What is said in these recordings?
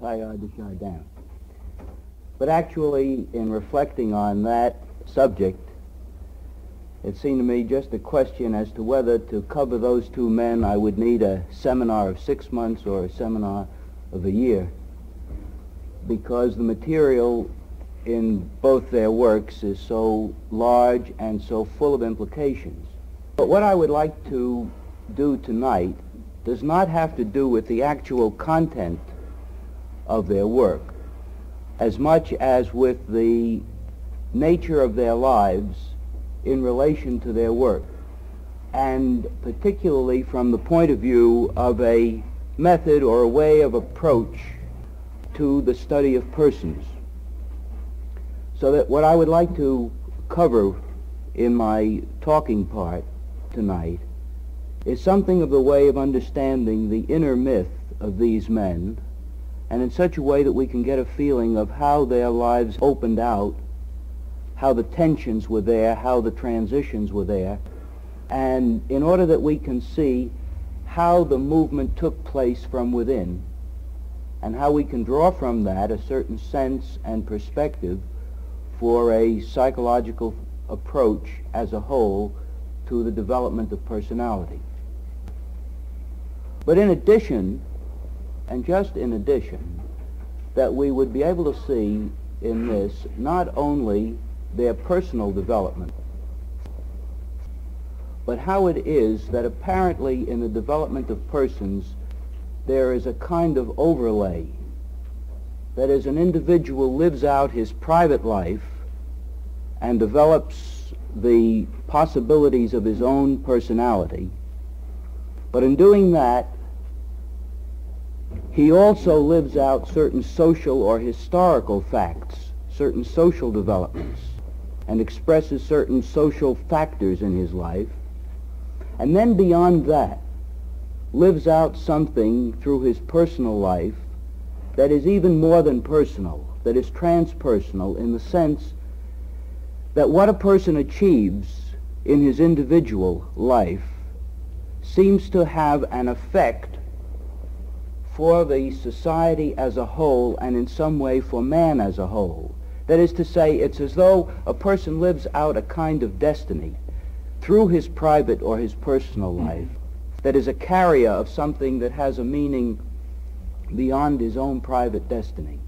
Teilhard de Chardin. But actually, in reflecting on that subject, it seemed to me just a question as to whether to cover those two men I would need a seminar of six months or a seminar of a year because the material in both their works is so large and so full of implications. But what I would like to do tonight does not have to do with the actual content of their work as much as with the nature of their lives in relation to their work, and particularly from the point of view of a method or a way of approach to the study of persons. So that what I would like to cover in my talking part tonight is something of the way of understanding the inner myth of these men and in such a way that we can get a feeling of how their lives opened out, how the tensions were there, how the transitions were there, and in order that we can see how the movement took place from within and how we can draw from that a certain sense and perspective for a psychological approach as a whole to the development of personality. But in addition, and just in addition, that we would be able to see in this not only their personal development, but how it is that apparently in the development of persons there is a kind of overlay. That as an individual lives out his private life and develops the possibilities of his own personality, but in doing that, he also lives out certain social or historical facts, certain social developments, and expresses certain social factors in his life. And then beyond that, lives out something through his personal life that is even more than personal, that is transpersonal in the sense that what a person achieves in his individual life seems to have an effect for the society as a whole and in some way for man as a whole. That is to say, it's as though a person lives out a kind of destiny through his private or his personal mm-hmm. life that is a carrier of something that has a meaning beyond his own private destiny.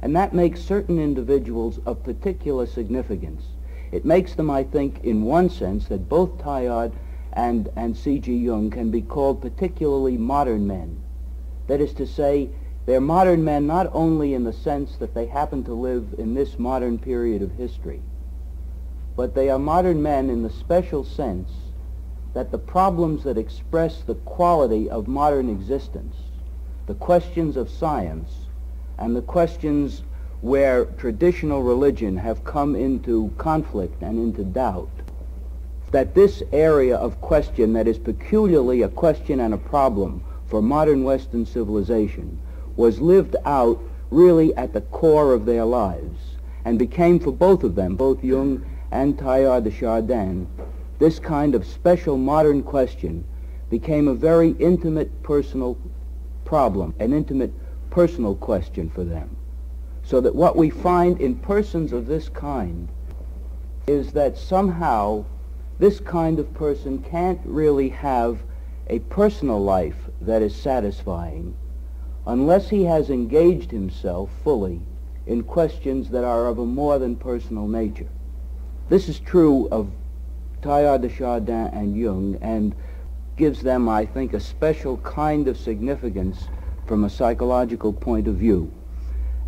And that makes certain individuals of particular significance. It makes them, I think, in one sense, that both Teilhard and, and C.G. Jung can be called particularly modern men that is to say, they're modern men not only in the sense that they happen to live in this modern period of history, but they are modern men in the special sense that the problems that express the quality of modern existence, the questions of science, and the questions where traditional religion have come into conflict and into doubt, that this area of question that is peculiarly a question and a problem for modern Western civilization was lived out really at the core of their lives and became for both of them, both Jung and Teilhard de Chardin, this kind of special modern question became a very intimate personal problem, an intimate personal question for them. So that what we find in persons of this kind is that somehow this kind of person can't really have a personal life that is satisfying unless he has engaged himself fully in questions that are of a more than personal nature. This is true of Teilhard de Chardin and Jung and gives them, I think, a special kind of significance from a psychological point of view.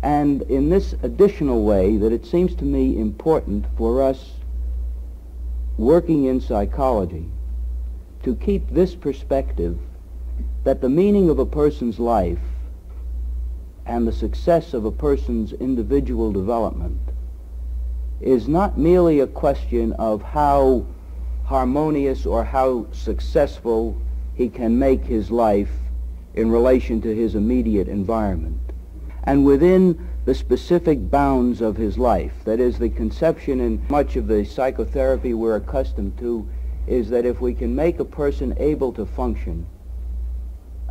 And in this additional way that it seems to me important for us working in psychology to keep this perspective that the meaning of a person's life and the success of a person's individual development is not merely a question of how harmonious or how successful he can make his life in relation to his immediate environment. And within the specific bounds of his life, that is the conception in much of the psychotherapy we're accustomed to, is that if we can make a person able to function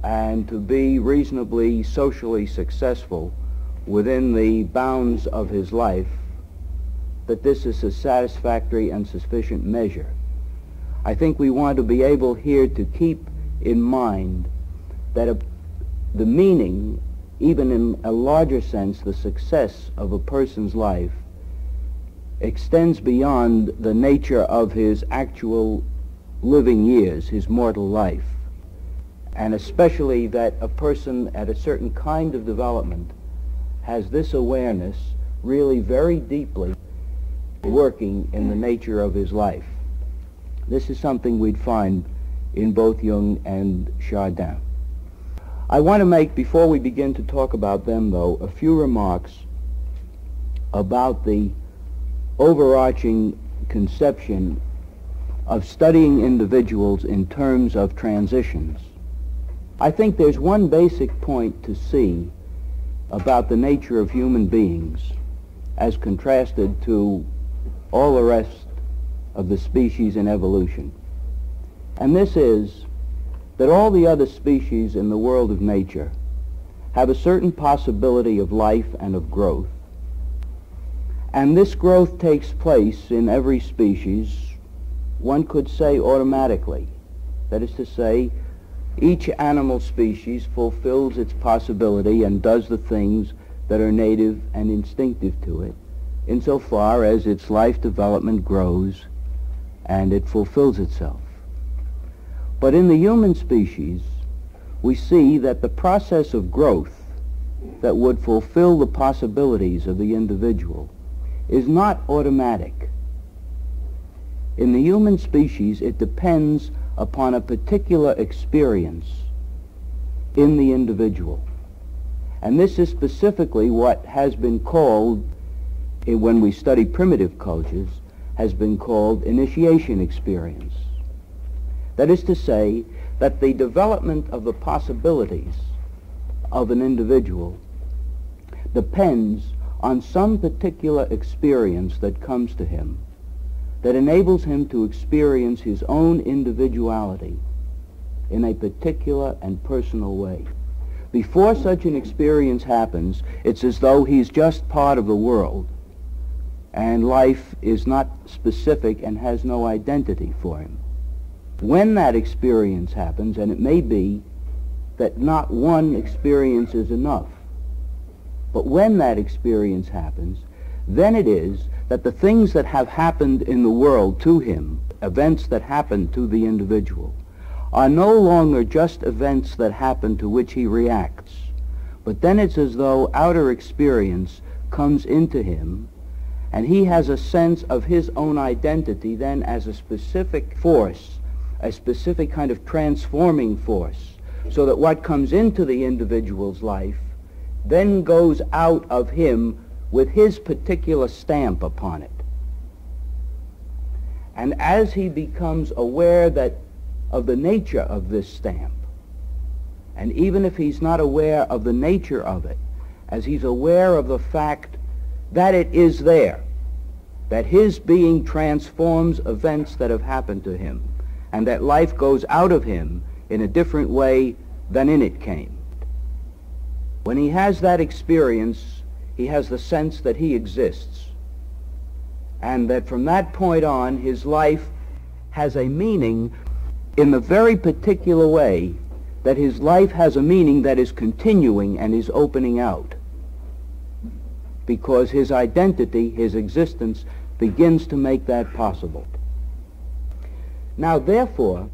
and to be reasonably socially successful within the bounds of his life, that this is a satisfactory and sufficient measure. I think we want to be able here to keep in mind that a, the meaning, even in a larger sense, the success of a person's life extends beyond the nature of his actual living years, his mortal life. And especially that a person at a certain kind of development has this awareness really very deeply working in the nature of his life. This is something we'd find in both Jung and Chardin. I want to make, before we begin to talk about them, though, a few remarks about the overarching conception of studying individuals in terms of transitions. I think there's one basic point to see about the nature of human beings as contrasted to all the rest of the species in evolution. And this is that all the other species in the world of nature have a certain possibility of life and of growth. And this growth takes place in every species, one could say automatically. That is to say, each animal species fulfills its possibility and does the things that are native and instinctive to it insofar as its life development grows and it fulfills itself. But in the human species, we see that the process of growth that would fulfill the possibilities of the individual is not automatic. In the human species, it depends upon a particular experience in the individual. And this is specifically what has been called, eh, when we study primitive cultures, has been called initiation experience. That is to say that the development of the possibilities of an individual depends on some particular experience that comes to him that enables him to experience his own individuality in a particular and personal way. Before such an experience happens, it's as though he's just part of the world and life is not specific and has no identity for him. When that experience happens, and it may be that not one experience is enough, but when that experience happens, then it is that the things that have happened in the world to him, events that happen to the individual, are no longer just events that happen to which he reacts, but then it's as though outer experience comes into him and he has a sense of his own identity then as a specific force, a specific kind of transforming force, so that what comes into the individual's life then goes out of him with his particular stamp upon it. And as he becomes aware that of the nature of this stamp, and even if he's not aware of the nature of it, as he's aware of the fact that it is there, that his being transforms events that have happened to him, and that life goes out of him in a different way than in it came. When he has that experience, he has the sense that he exists, and that from that point on, his life has a meaning in the very particular way that his life has a meaning that is continuing and is opening out because his identity, his existence, begins to make that possible. Now, therefore,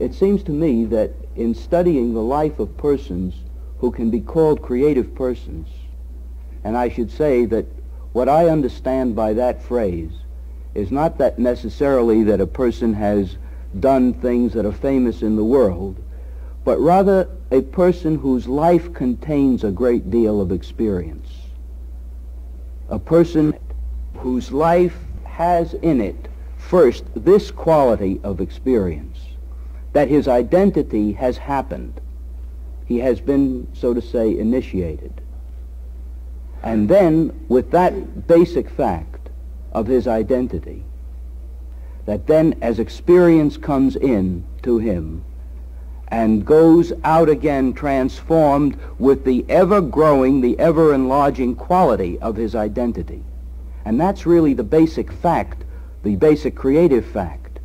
it seems to me that in studying the life of persons who can be called creative persons, and I should say that what I understand by that phrase is not that necessarily that a person has done things that are famous in the world, but rather a person whose life contains a great deal of experience a person whose life has in it first this quality of experience, that his identity has happened. He has been, so to say, initiated. And then, with that basic fact of his identity, that then as experience comes in to him, and goes out again transformed with the ever-growing, the ever-enlarging quality of his identity. And that's really the basic fact, the basic creative fact.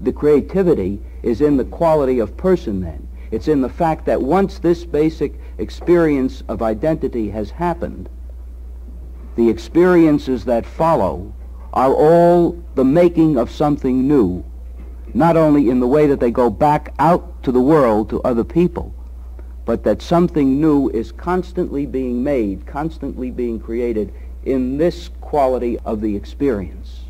The creativity is in the quality of person then. It's in the fact that once this basic experience of identity has happened, the experiences that follow are all the making of something new, not only in the way that they go back out to the world to other people, but that something new is constantly being made, constantly being created in this quality of the experience.